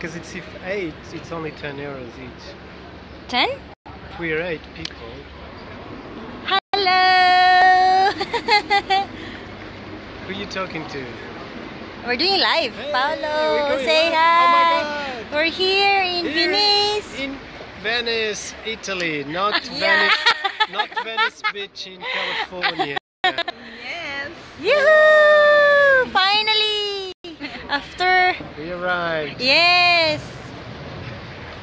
Because it's if eight, it's only 10 euros each. 10? If we are eight people, Hello! who are you talking to? We're doing live. Hey, Paolo, we're say live. Oh hi. Oh. We're here in Here Venice. In Venice, Italy, not Yeah. Venice, not Venice Beach in California. Yes. Yoo-hoo! Finally! After, We arrived. yes!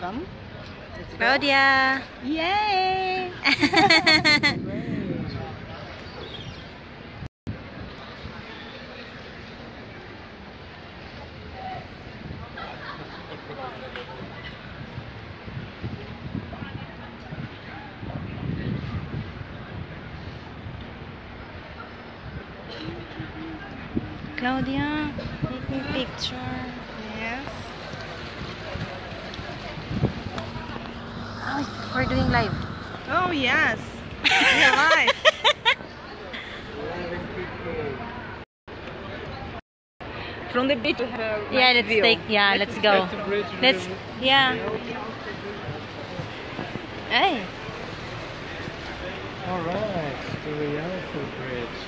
Vamos? Claudia! Yay! Claudia, take me picture. Yes. Oh, we're doing live. Oh yes. You're right. From the beach we have Yeah, let's view. take, yeah, let's go. Get the bridge with Let's, yeah. Hey, Alright, the Rialto Bridge.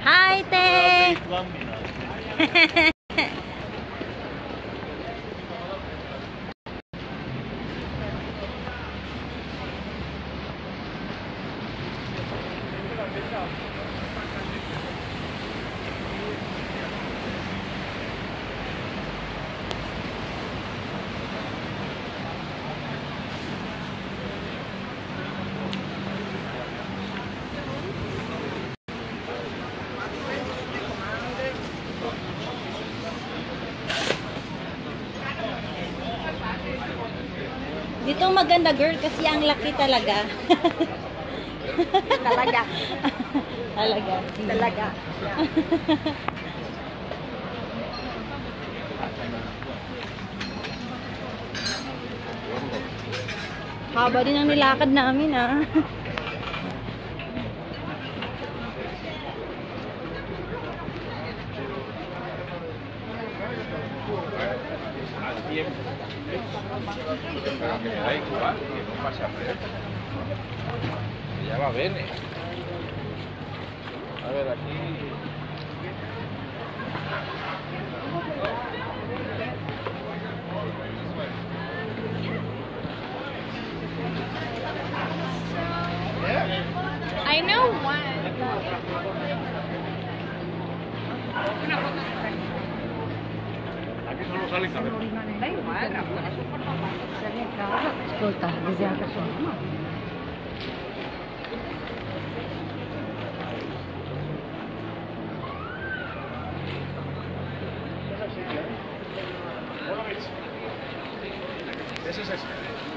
Hi, Te! Dito maganda girl kasi ang laki talaga. Talaga. talaga. Talaga. Haba din ang nilakad namin ah. Ya va bene. Eh. A ver, aquí. I know one. che sono sale in camera. Lei guarda, sali a casa. This is it.